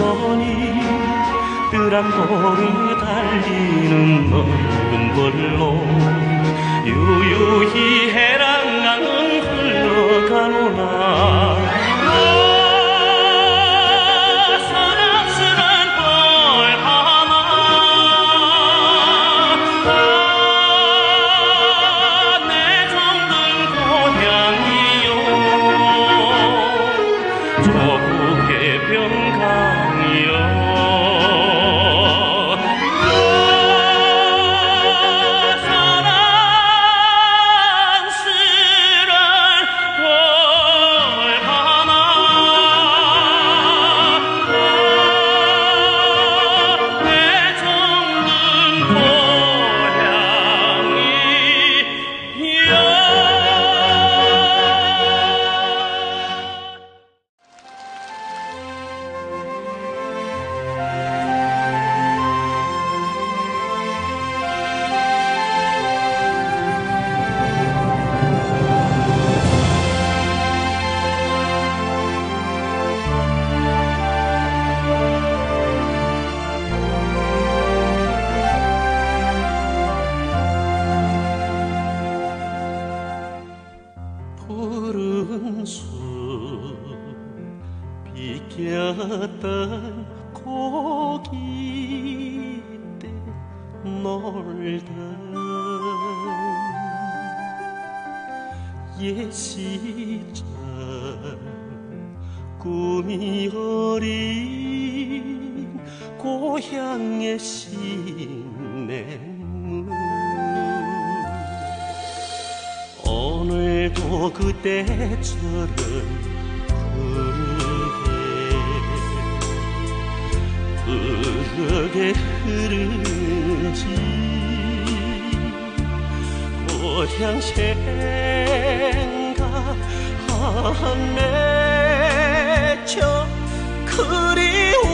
천천히 뜨랑도를 달리는 넓은 걸로 유유히 해라. 향 생각하네 저 그리워.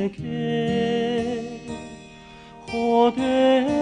호되게 호되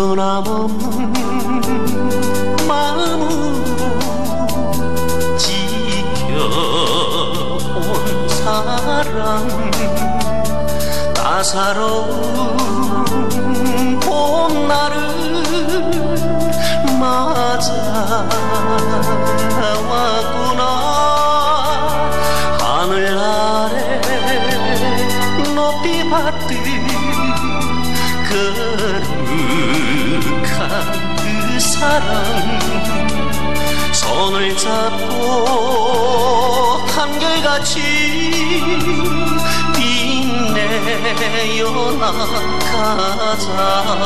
변함없는 마음으로 지켜온 사랑 따사로운 가자.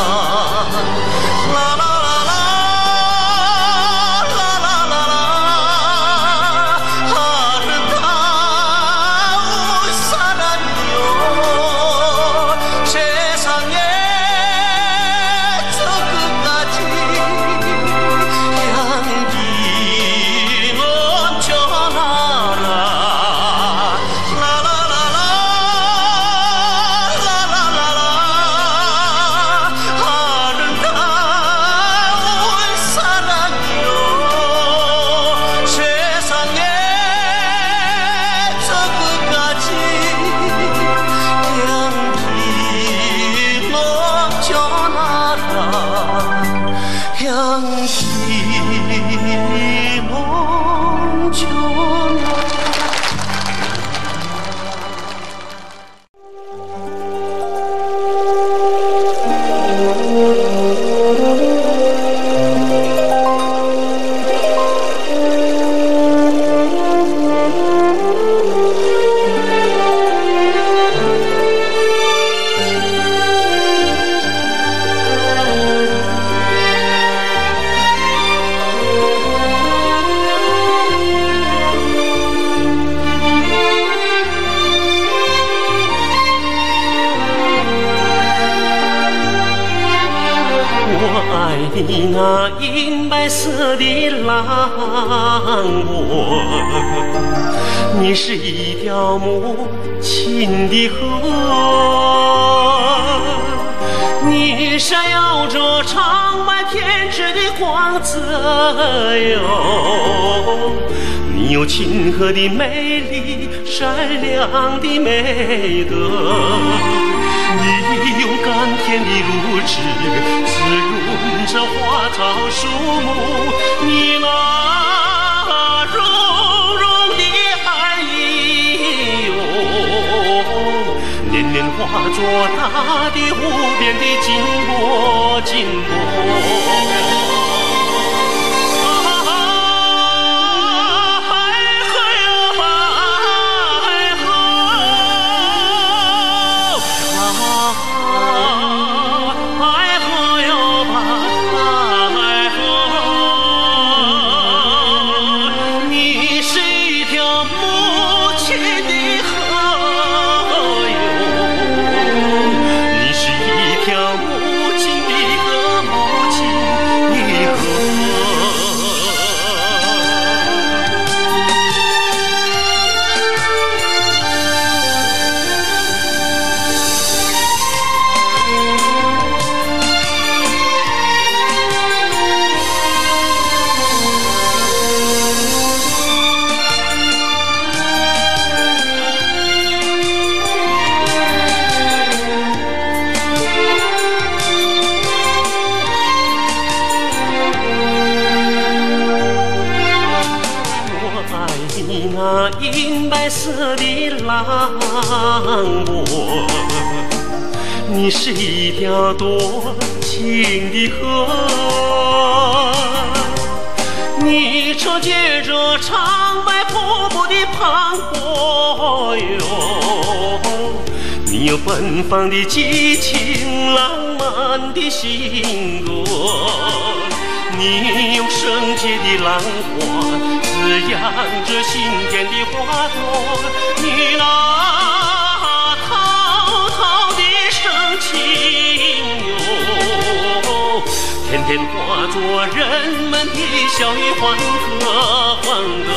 你那银白色的浪波，你是一条母亲的河，你闪耀着长满天际的光泽哟，你有亲和的美丽，善良的美德。你用甘甜的乳汁滋润着花草树木，你那融融的爱意哟，年年化作大地无边的金波金波。奔放的激情，浪漫的性格。你用圣洁的浪花滋养着心田的花朵，你那滔滔的深情哟，天天化作人们的笑语欢歌欢歌。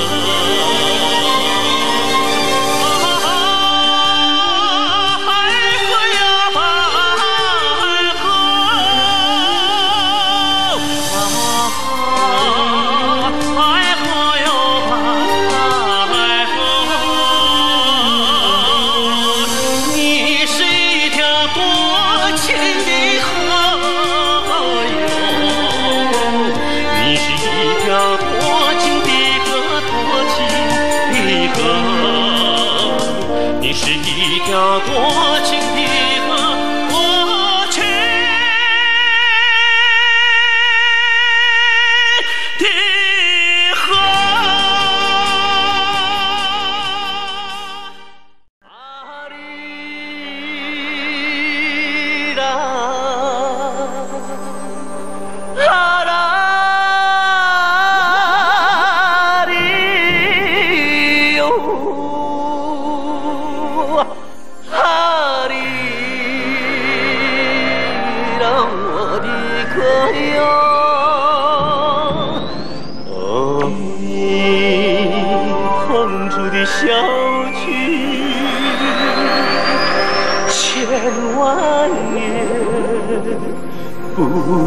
不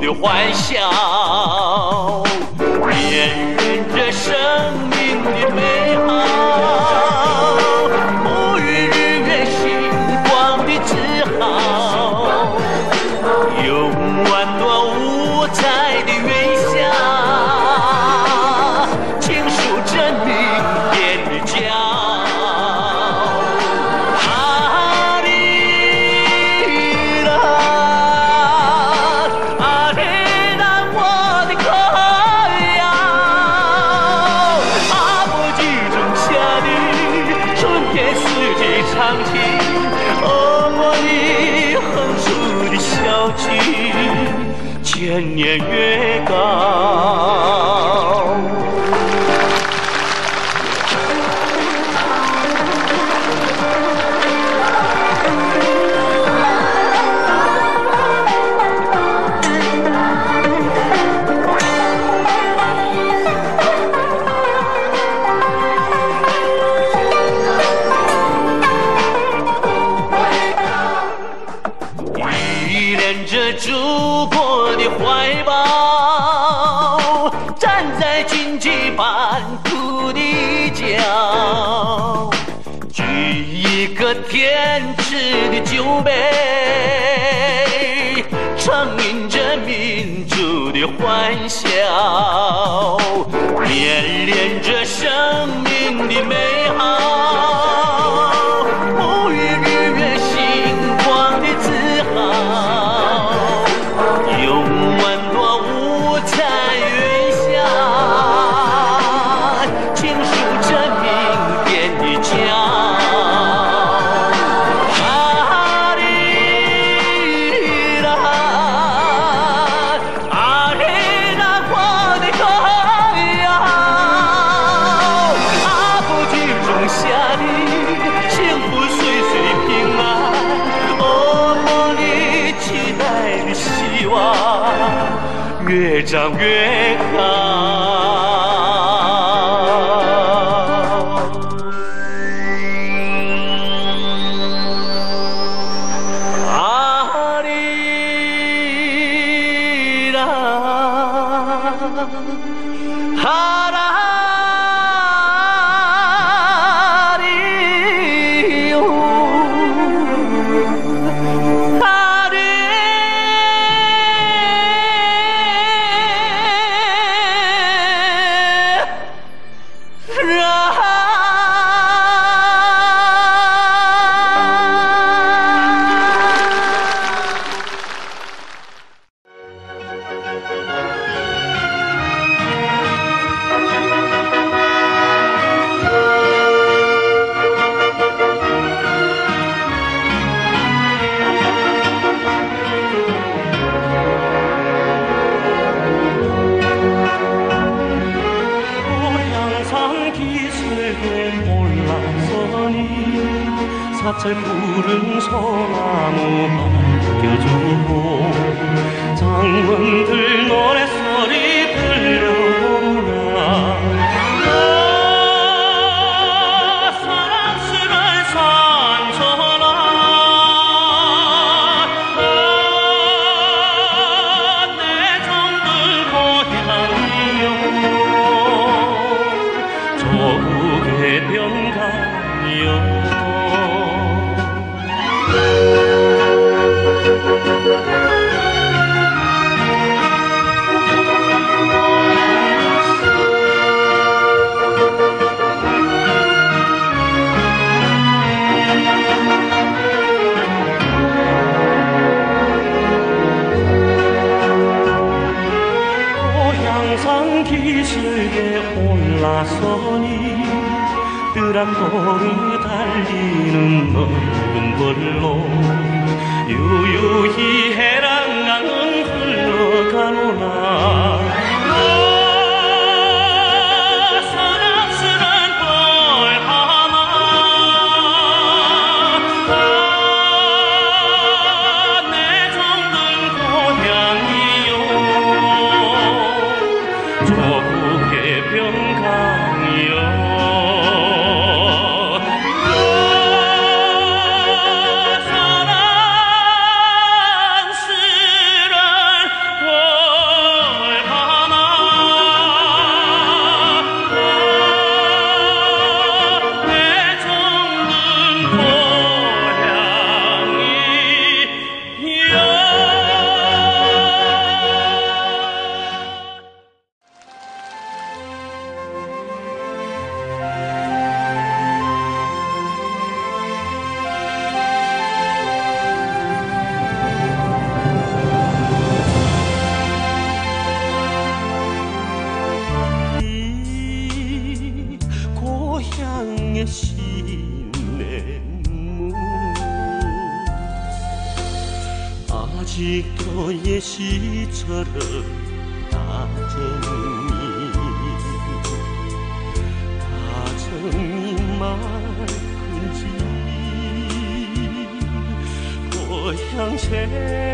的欢笑，点燃着生命的美好。越长越好。 사철 푸른 소나무 반겨주고 장군들 노래 달리는 붉은 걸로 유유히 해랑강은 흘러가노라. 너의 시처럼 다정이 다정이 맑은지 고향 새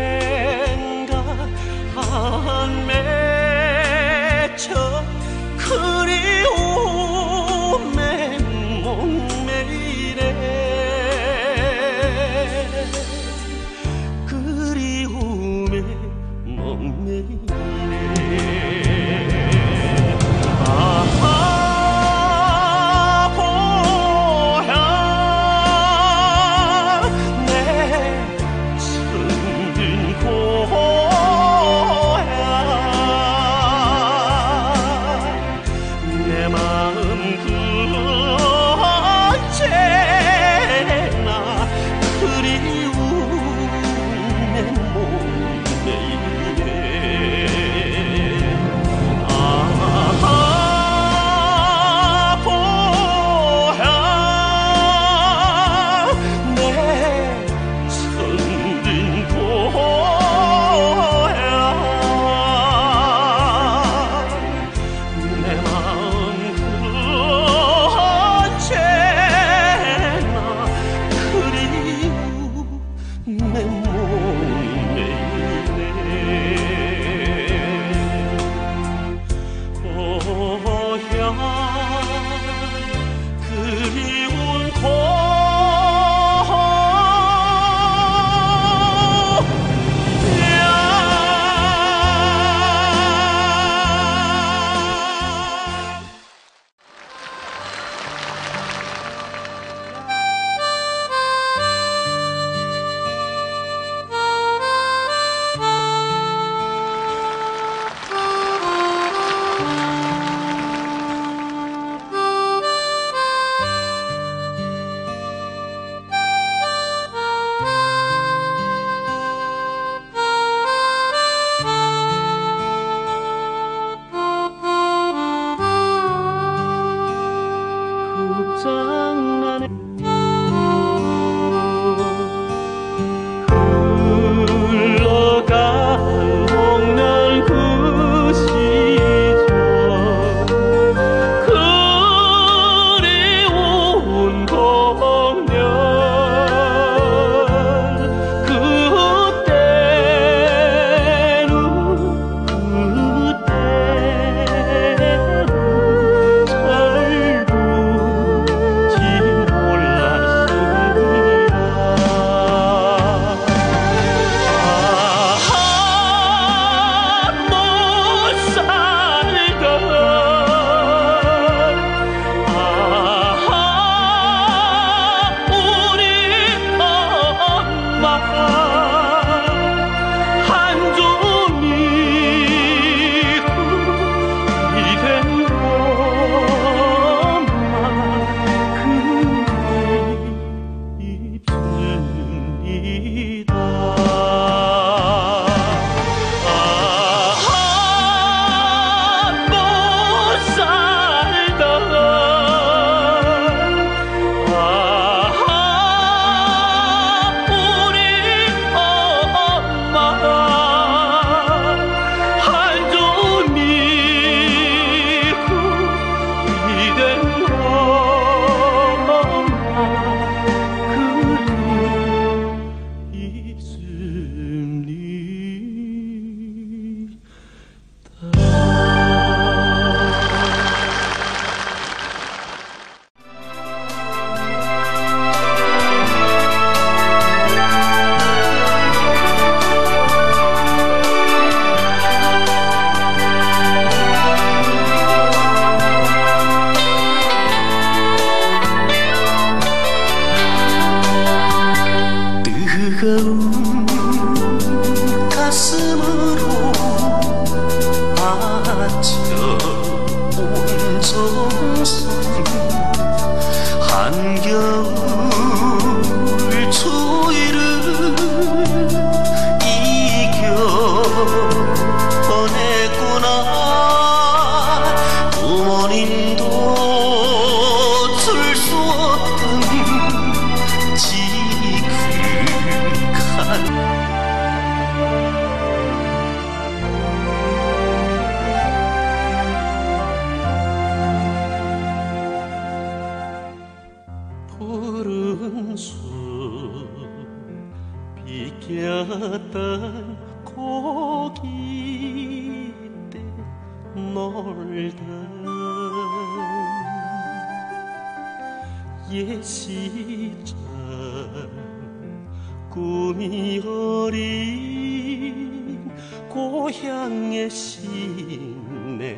시냇물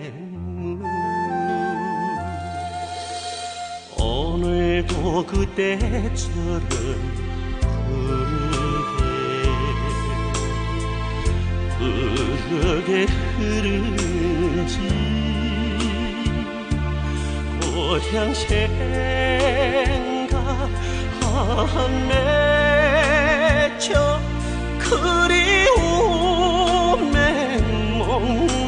오늘도 그때처럼 흐르게 흐르게 흐르지. 고향 생각 한 맺혀 그리워 Oh.